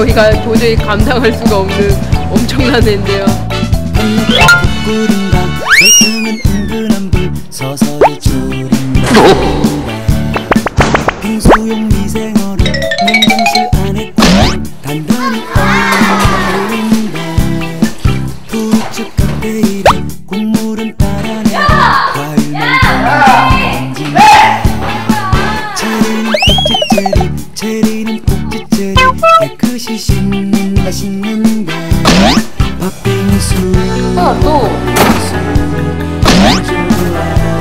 저희가 도저히 감당할 수가 없는 엄청난 애인데요. 빙수용 미생얼은 깨끗이 씻는다 씻는다 팥빙수 아, 또.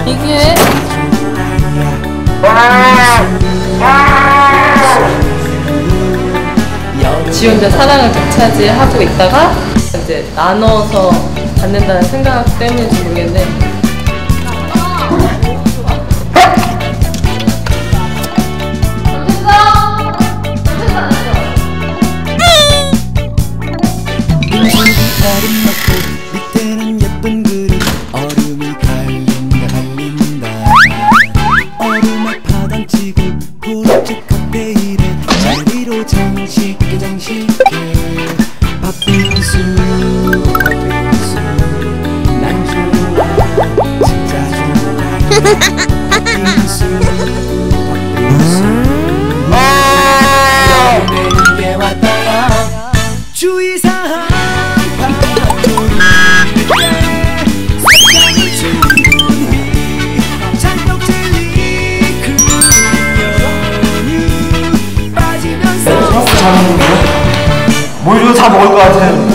이게? 지 혼자 사랑을 독차지하고 있다가 이제 나눠서 받는다는 생각 때문인지 모르겠는데 장식해 장식해. 팥빙수 팥빙수. 난 좋아. 진짜 좋아 빠지면서 뭐 이거 다 먹을 것 같아요.